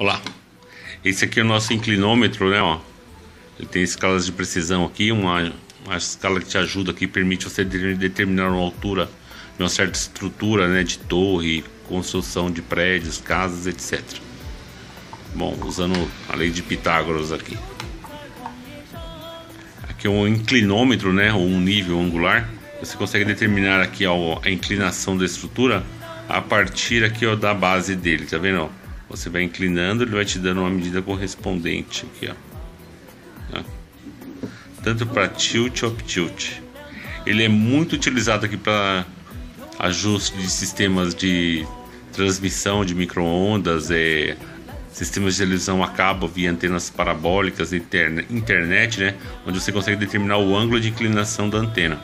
Olá, esse aqui é o nosso inclinômetro, né? Ó. Ele tem escalas de precisão aqui, uma, uma escala que te ajuda aqui, permite você determinar uma altura de uma certa estrutura, né? De torre, construção de prédios, casas, etc. Bom, usando a lei de Pitágoras aqui. Aqui é um inclinômetro, né? Ou um nível angular. Você consegue determinar aqui ó, a inclinação da estrutura a partir aqui ó, da base dele, tá vendo? Ó? Você vai inclinando, ele vai te dando uma medida correspondente aqui, ó. Tá? Tanto para tilt ou tilt. Ele é muito utilizado aqui para ajuste de sistemas de transmissão de microondas, é, sistemas de televisão a cabo via antenas parabólicas, internet, né, onde você consegue determinar o ângulo de inclinação da antena.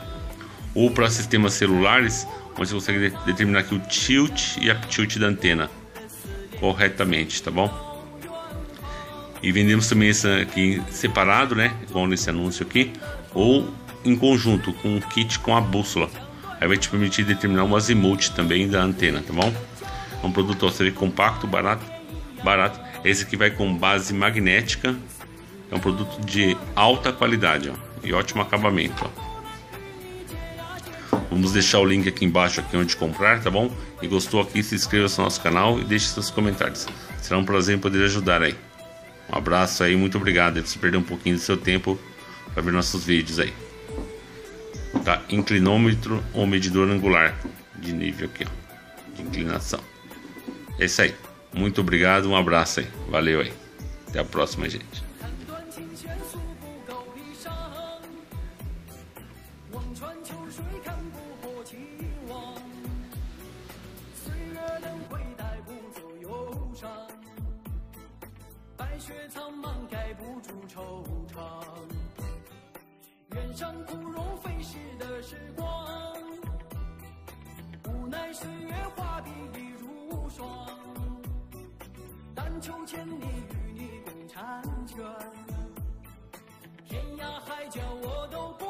Ou para sistemas celulares, onde você consegue determinar aqui o tilt e a tilt da antena corretamente, tá bom? E vendemos também esse aqui separado, né? Igual nesse anúncio aqui, ou em conjunto com um kit com a bússola. Aí vai te permitir determinar o azimuth também da antena, tá bom? É um produto ó, seria compacto, barato, barato. Esse aqui vai com base magnética. É um produto de alta qualidade, ó, e ótimo acabamento, ó. Vamos deixar o link aqui embaixo aqui onde comprar, tá bom? E gostou aqui, se inscreva no nosso canal e deixe seus comentários. Será um prazer poder ajudar aí. Um abraço aí, muito obrigado. Se perder um pouquinho do seu tempo para ver nossos vídeos aí. Tá? Inclinômetro ou medidor angular de nível aqui, ó, de inclinação. É isso aí. Muito obrigado, um abraço aí. Valeu aí. Até a próxima, gente. 期望岁月轮回带不走忧伤，白雪苍茫盖不住惆怅，远山枯荣飞逝的时光，无奈岁月画笔已如霜，但求千里与你共婵娟，天涯海角我都不。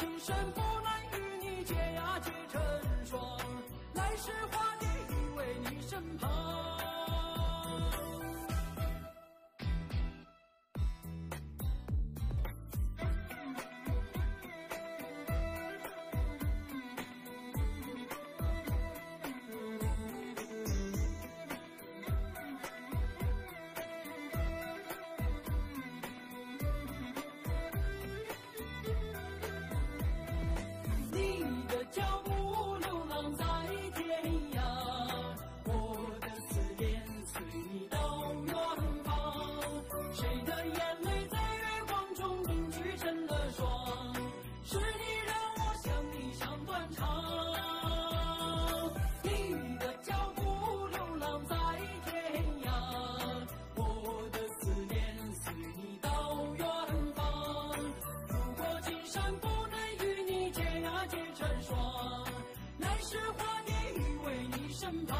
今生不能与你结呀结成双，来世化蝶依偎你身旁。山不能与你结呀结成双，来世化蝶依偎你身旁。